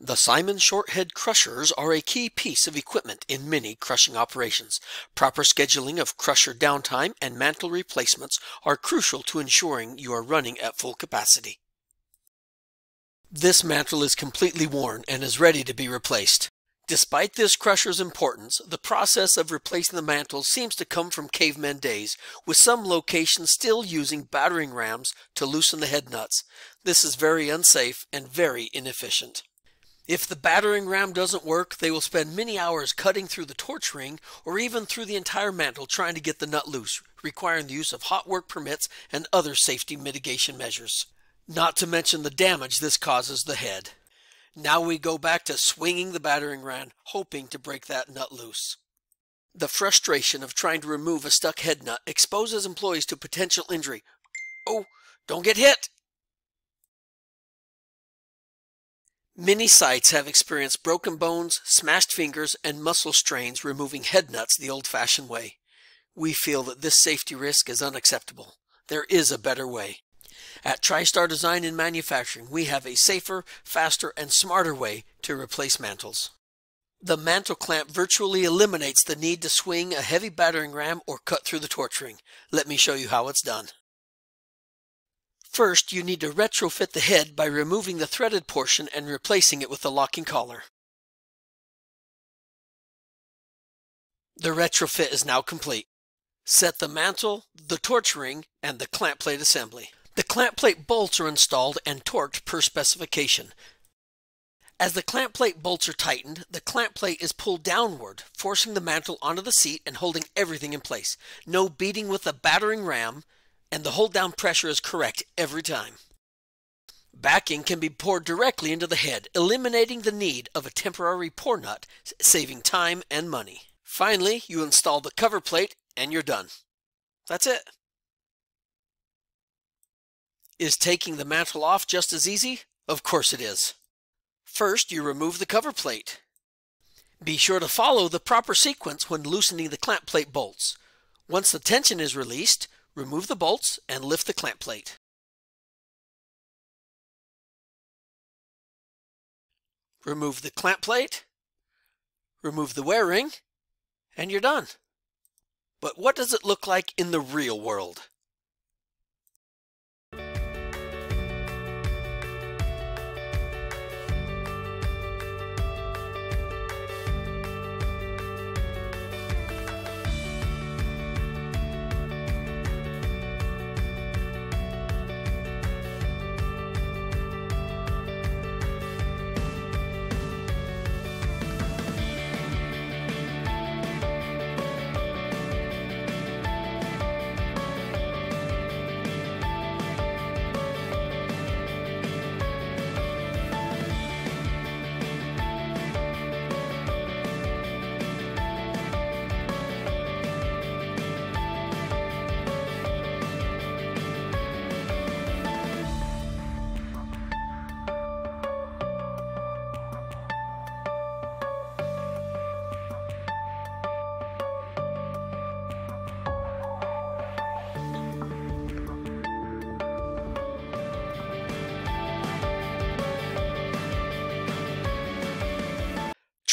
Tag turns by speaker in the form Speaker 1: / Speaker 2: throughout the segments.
Speaker 1: The Symons Shorthead crushers are a key piece of equipment in many crushing operations. Proper scheduling of crusher downtime and mantle replacements are crucial to ensuring you are running at full capacity. This mantle is completely worn and is ready to be replaced. Despite this crusher's importance, the process of replacing the mantle seems to come from caveman days, with some locations still using battering rams to loosen the head nuts. This is very unsafe and very inefficient. If the battering ram doesn't work, they will spend many hours cutting through the torch ring or even through the entire mantle trying to get the nut loose, requiring the use of hot work permits and other safety mitigation measures. Not to mention the damage this causes the head. Now we go back to swinging the battering ram, hoping to break that nut loose. The frustration of trying to remove a stuck head nut exposes employees to potential injury. Oh, don't get hit! Many sites have experienced broken bones, smashed fingers, and muscle strains removing head nuts the old-fashioned way. We feel that this safety risk is unacceptable. There is a better way. At TriStar Design and Manufacturing, we have a safer, faster, and smarter way to replace mantles. The mantle clamp virtually eliminates the need to swing a heavy battering ram or cut through the torch ring. Let me show you how it's done. First, you need to retrofit the head by removing the threaded portion and replacing it with the locking collar. The retrofit is now complete. Set the mantle, the torch ring, and the clamp plate assembly. The clamp plate bolts are installed and torqued per specification. As the clamp plate bolts are tightened, the clamp plate is pulled downward, forcing the mantle onto the seat and holding everything in place. No beating with a battering ram, and the hold down pressure is correct every time. Backing can be poured directly into the head, eliminating the need of a temporary pour nut, saving time and money. Finally, you install the cover plate and you're done. That's it. Is taking the mantle off just as easy? Of course it is. First, you remove the cover plate. Be sure to follow the proper sequence when loosening the clamp plate bolts. Once the tension is released, remove the bolts and lift the clamp plate. Remove the clamp plate, remove the wear ring, and you're done. But what does it look like in the real world?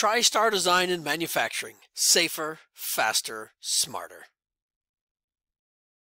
Speaker 1: TriStar Design and Manufacturing. Safer, faster, smarter.